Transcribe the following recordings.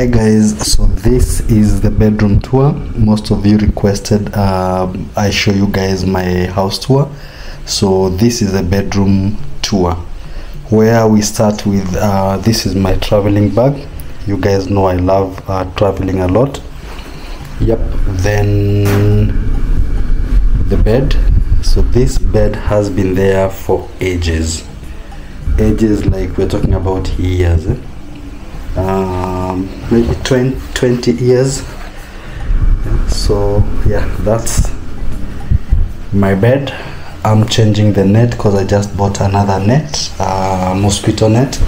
hi guys. So this is the bedroom tour. Most of you requested uh, i show you guys my house tour. So this is a bedroom tour. Where we start with uh, this is my traveling bag. You guys know i love uh, traveling a lot. Yep. Then the bed. So this bed has been there for ages. Ages like we're talking about years eh? Um, maybe 20, 20 years. So yeah that's my bed. I'm changing the net because i just bought another net uh, mosquito net.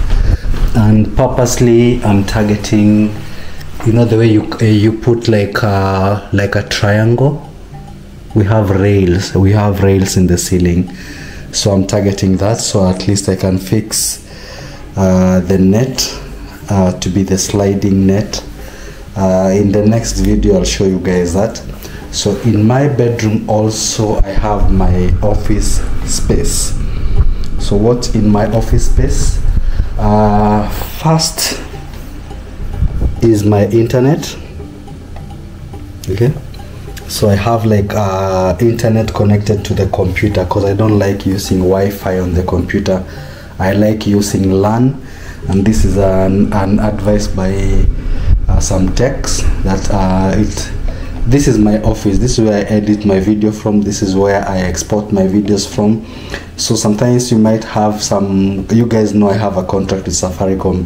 And purposely i'm targeting you know the way you you put like uh, like a triangle? We have rails. We have rails in the ceiling. So i'm targeting that so at least i can fix uh, the net uh, to be the sliding net. Uh, in the next video i'll show you guys that. So in my bedroom also i have my office space. So what's in my office space? Uh, first is my internet. Okay? So i have like uh, internet connected to the computer because i don't like using wi-fi on the computer. I like using lan and this is an, an advice by uh, some techs that uh, it this is my office. This is where i edit my video from. This is where i export my videos from. So sometimes you might have some you guys know i have a contract with safaricom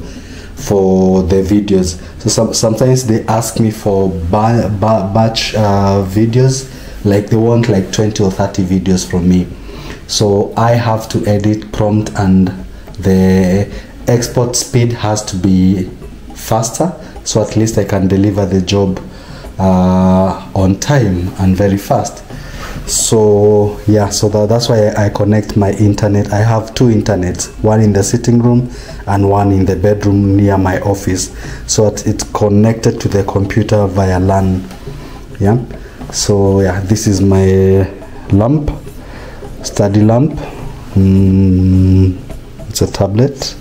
for the videos. So some, sometimes they ask me for ba- ba- batch uh, videos like they want like 20 or 30 videos from me. So i have to edit prompt and the export speed has to be faster so at least i can deliver the job uh, on time and very fast. So yeah so that, that's why I, connect my internet. I have two internets one in the sitting room and one in the bedroom near my office so it's connected to the computer via lan yeah? So yeah this is my lamp study lamp. Mm, it's a tablet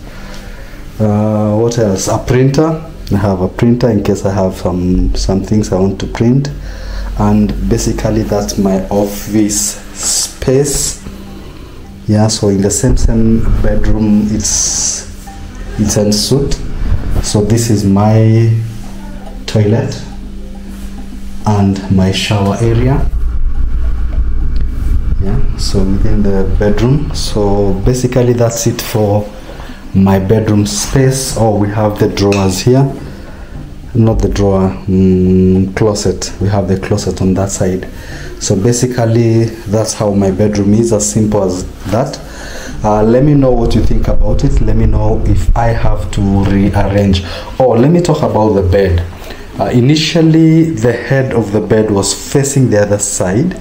uh, what else? A printer. I have a printer in case i have some some things i want to print. And basically that's my office space. Yeah so in the same same bedroom it's it's en suite so this is my toilet and my shower area. Yeah so within the bedroom. So basically that's it for my bedroom space. Oh we have the drawers here. Not the drawer mm, closet. We have the closet on that side. So basically that's how my bedroom is as simple as that. Uh, let me know what you think about it. Let me know if i have to rearrange. Or let me talk about the bed. Uh, initially the head of the bed was facing the other side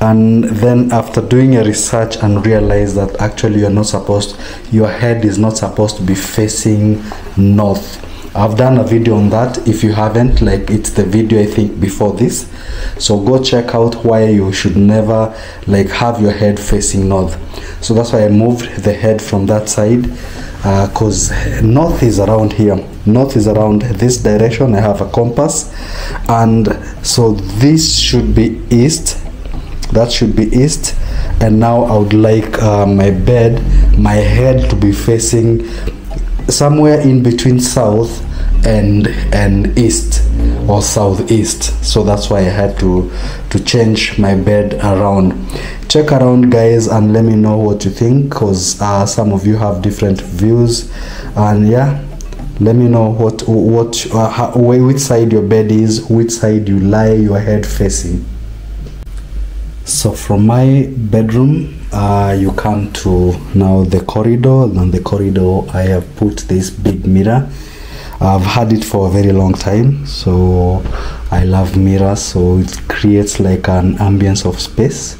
and then after doing a research and realize that actually you're not supposed your head is not supposed to be facing north. I've done a video on that. If you haven't like it's the video I think before this. So go check out why you should never like have your head facing north. So that's why I moved the head from that side uh, because north is around here. North is around this direction. I have a compass. And so this should be east that should be east and now I would like uh, my bed my head to be facing somewhere in between south and and east or southeast. So that's why i had to to change my bed around. Check around guys and let me know what you think because uh, some of you have different views. And yeah let me know what what uh, how, which side your bed is which side you lie your head facing so from my bedroom uh, you come to now the corridor. And the corridor i have put this big mirror. I've had it for a very long time. So i love mirrors. So it creates like an ambience of space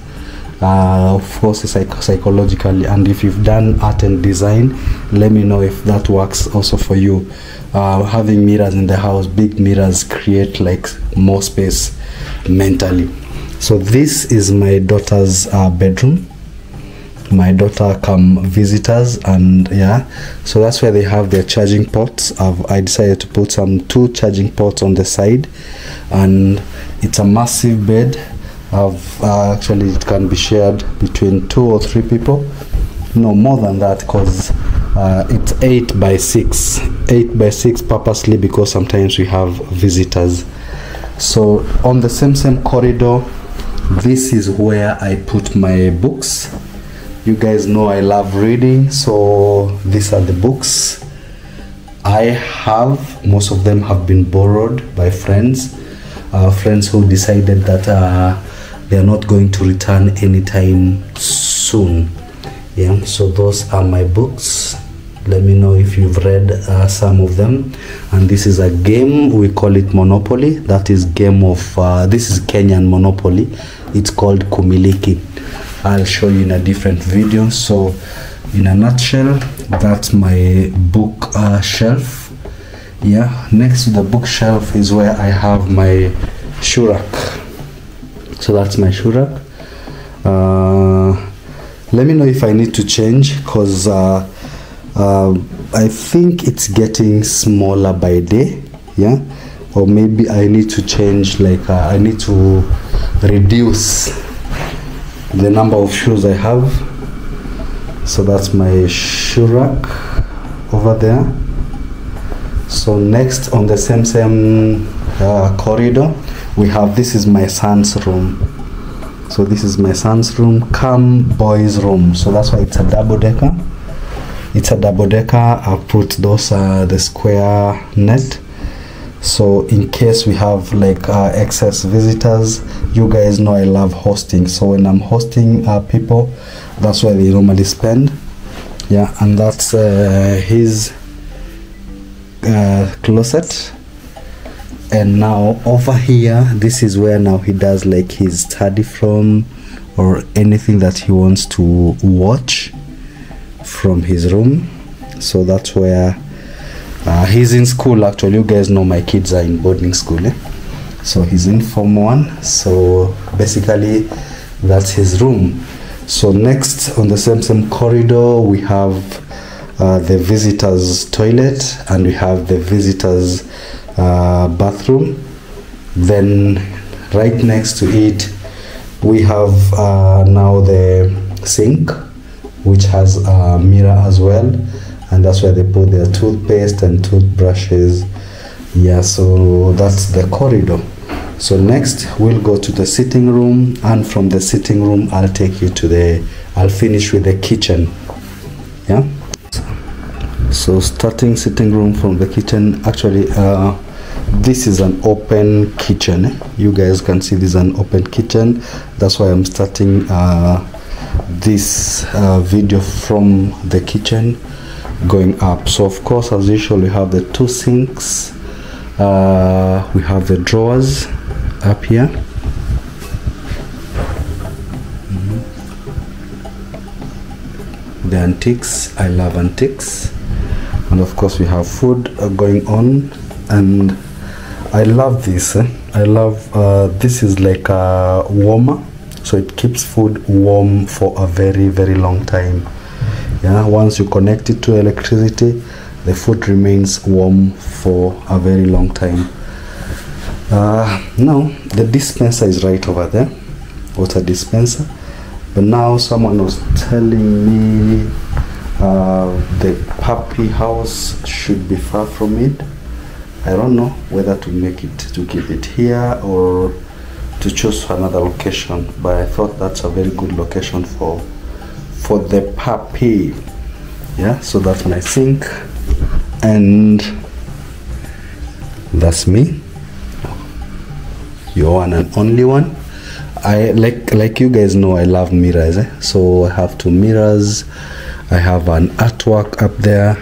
uh, of course psych- psychologically. And if you've done art and design let me know if that works also for you. Uh, having mirrors in the house big mirrors create like more space mentally so this is my daughter's uh, bedroom. My daughter come visitors and yeah. So that's where they have their charging ports I've, i decided to put some two charging ports on the side. And it's a massive bed. I've, uh, actually it can be shared between two or three people. No more than that because uh, it's eight by six. Eight by six purposely because sometimes we have visitors. So on the same same corridor this is where i put my books. You guys know i love reading so these are the books. I have most of them have been borrowed by friends uh, friends who decided that uh, they are not going to return anytime soon. Yeah so those are my books let me know if you've read uh, some of them. And this is a game we call it monopoly. That is game of uh, this is kenyan monopoly. It's called kumiliki. I'll show you in a different video. So in a nutshell that's my book uh, shelf. Yeah next to the bookshelf is where i have my shurak. So that's my shurak. Uh, let me know if i need to change because uh, i think it's getting smaller by day yeah? Or maybe i need to change like uh, i need to reduce the number of shoes i have. So that's my shoe rack over there. So next on the same same uh, corridor we have this is my son's room. So this is my son's room come boys room. So that's why it's a double decker it's a double decker. I put those uh, the square net. So in case we have like uh, excess visitors you guys know i love hosting. So when i'm hosting uh, people that's where they normally spend. Yeah and that's uh, his uh, closet. And now over here this is where now he does like his study from or anything that he wants to watch from his room. So that's where uh, he's in school actually. You guys know my kids are in boarding school eh? so he's in form one. So basically that's his room. So next on the same same corridor we have uh, the visitors toilet and we have the visitors uh, bathroom. Then right next to it we have uh, now the sink which has a mirror as well. And that's where they put their toothpaste and toothbrushes. Yeah so that's the corridor. So next we'll go to the sitting room. And from the sitting room i'll take you to the i'll finish with the kitchen. Yeah? So starting sitting room from the kitchen actually uh, this is an open kitchen. You guys can see this is an open kitchen. That's why i'm starting uh, this uh, video from the kitchen going up. So of course as usual we have the two sinks. Uh, we have the drawers up here. Mhm. the antiques. I love antiques. And of course we have food uh, going on. And i love this eh? i love uh, this is like a warmer so it keeps food warm for a very very long time. Yeah once you connect it to electricity the food remains warm for a very long time. Uh, now the dispenser is right over there. Water dispenser? But now someone was telling me uh, the puppy house should be far from it. I don't know whether to make it to keep it here or to choose for another location but i thought that's a very good location for for the puppy. Yeah so that's my sink. And that's me. Your one and only one. I like like you guys know i love mirrors eh? so i have two mirrors. I have an artwork up there.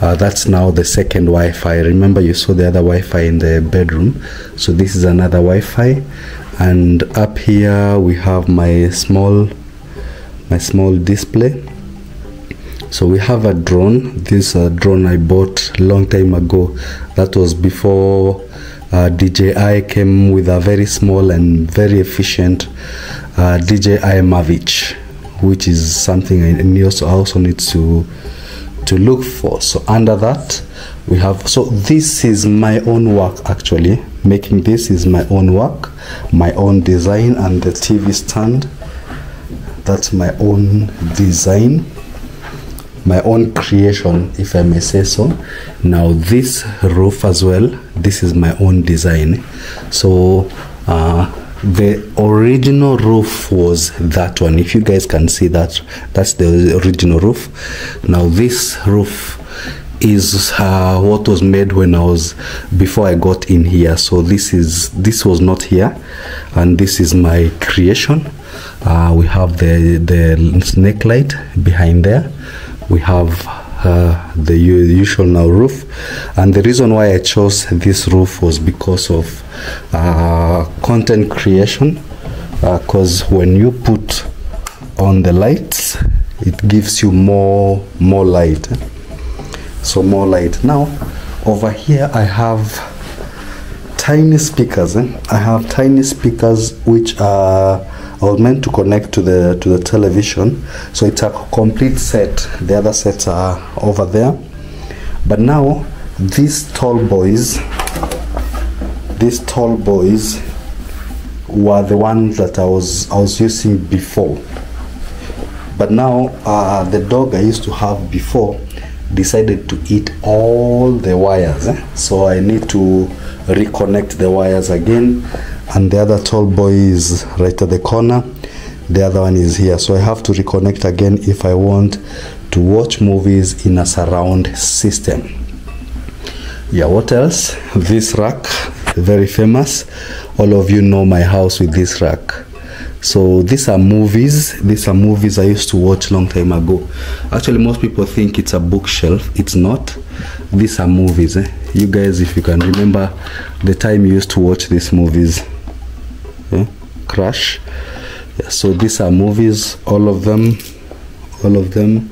Uh, that's now the second wi-fi. Remember you saw the other wi-fi in the bedroom? So this is another wi-fi and up here we have my small my small display. So we have a drone. This uh, drone i bought long time ago. That was before uh, DJI came with a very small and very efficient uh, DJI Mavic which is something I also also need to to look for. So under that we have. So this is my own work actually. Making this is my own work, my own design and the TV stand. That's my own design my own creation if i may say so. Now this roof as well this is my own design. So uh, the original roof was that one. If you guys can see that that's the original roof. Now this roof is uh, what was made when I was before I got in here. So this is this was not here and this is my creation. Uh, we have the the snake light behind there. We have uh, the usual now roof. And the reason why I chose this roof was because of uh, content creation. Because uh, when you put on the lights it gives you more more light so more light. Now over here I have tiny speakers eh? I have tiny speakers which are meant to connect to the to the television. So it's a complete set. The other sets are over there. But now these tall boys these tall boys were the ones that I was I was using before. But now uh, the dog I used to have before decided to eat all the wires eh? so I need to reconnect the wires again. And the other tall boy is right at the corner. The other one is here. So I have to reconnect again if I want to watch movies in a surround system. Yeah what else? This rack very famous. All of you know my house with this rack so these are movies. These are movies i used to watch long time ago. Actually most people think it's a bookshelf. It's not. These are movies eh? you guys if you can remember the time you used to watch these movies yeah? crash. Yeah, so these are movies all of them all of them.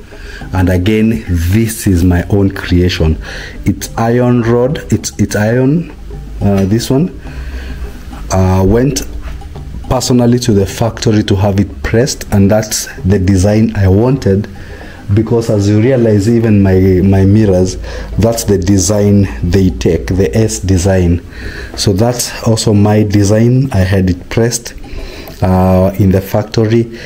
And again this is my own creation. It's iron rod. It's it's iron uh, this one. Uh, went personally to the factory to have it pressed and that's the design I wanted because as you realize even my my mirrors that's the design they take the S design. So that's also my design. I had it pressed uh, in the factory.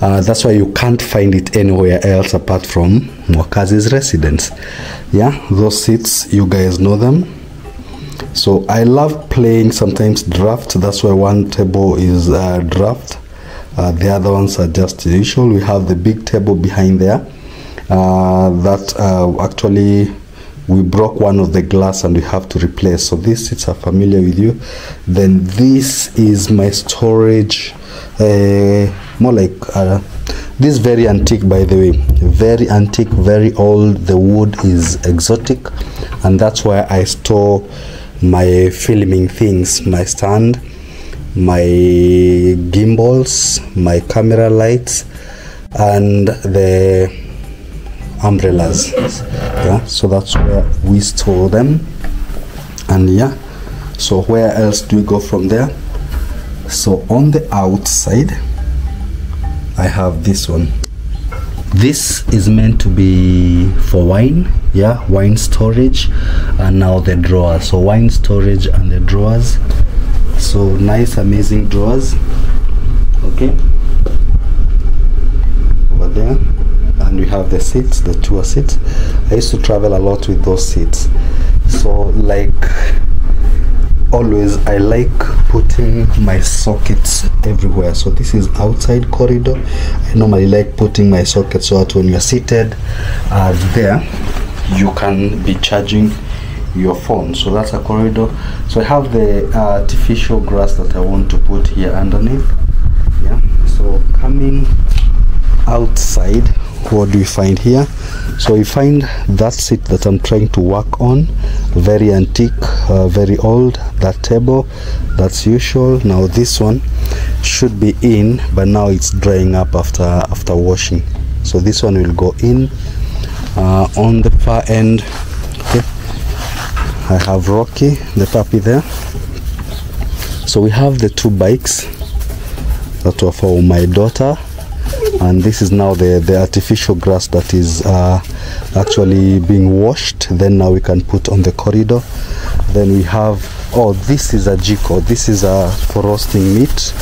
Uh, that's why you can't find it anywhere else apart from Mwakazi's residence. Yeah those seats you guys know them so I love playing sometimes draft. That's why one table is uh, draft. Uh, the other ones are just usual. We have the big table behind there. Uh, that uh, actually we broke one of the glass and we have to replace. So these seats are familiar with you. Then this is my storage uh, more like uh, this is very antique by the way. Very antique very old. The wood is exotic. And that's why I store my filming things my stand my gimbals my camera lights and the umbrellas. Yeah so that's where we store them. And yeah so where else do we go from there? So on the outside I have this one this is meant to be for wine yeah wine storage and now the drawers. So wine storage and the drawers. So nice amazing drawers. Okay. Over there. And we have the seats the tour seats. I used to travel a lot with those seats. So like always I like putting my sockets everywhere. So this is outside corridor. I normally like putting my sockets so that when you're seated uh, there you can be charging your phone. So that's a corridor. So I have the uh, artificial grass that I want to put here underneath. Yeah. So coming outside what do we find here? So we find that seat that i'm trying to work on very antique uh, very old that table that's usual. Now this one should be in but now it's drying up after after washing. So this one will go in uh, on the far end. Okay. I have rocky the puppy there. So we have the two bikes that were for my daughter and this is now the the artificial grass that is uh, actually being washed. Then now we can put on the corridor. Then we have oh this is a jiko this is a for roasting meat.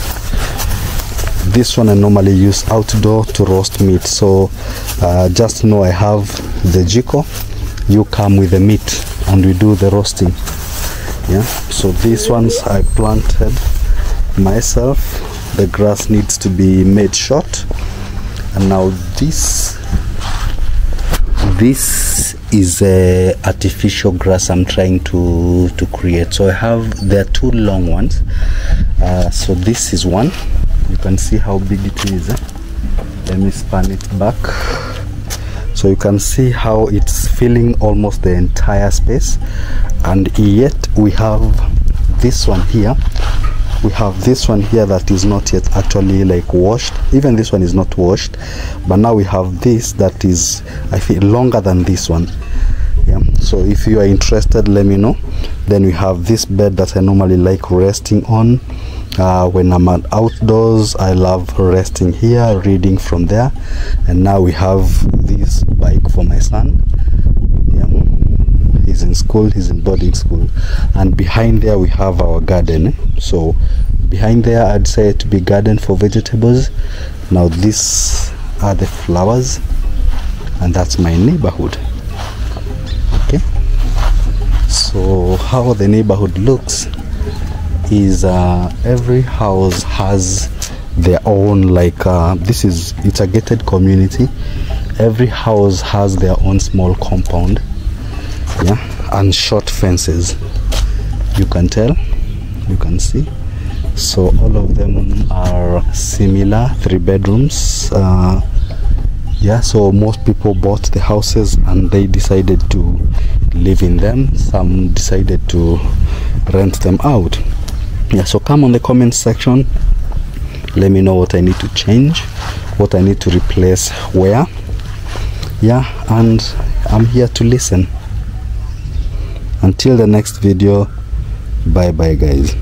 This one I normally use outdoor to roast meat. So uh, just know I have the jiko you come with the meat and we do the roasting. Yeah? So these ones I planted myself. The grass needs to be made short and now this this is a artificial grass I'm trying to to create. So I have there are two long ones. Uh, so this is one. You can see how big it is. Eh? let me span it back. So you can see how it's filling almost the entire space. And yet we have this one here we have this one here that is not yet actually like washed. Even this one is not washed but now we have this that is i feel longer than this one. Yeah. So if you are interested let me know. Then we have this bed that i normally like resting on. Uh, when i'm outdoors i love resting here reading from there. And now we have this bike for my son he's in school he's in boarding school. And behind there we have our garden. So behind there i'd say to be garden for vegetables. Now these are the flowers and that's my neighborhood. Okay? So how the neighborhood looks is uh, every house has their own like uh, this is it's a gated community. Every house has their own small compound. Yeah and short fences. You can tell you can see. So all of them are similar three bedrooms. Uh, yeah so most people bought the houses and they decided to live in them. Some decided to rent them out. Yeah so come on the comment section. Let me know what i need to change what i need to replace where. Yeah and i'm here to listen until the next video bye bye guys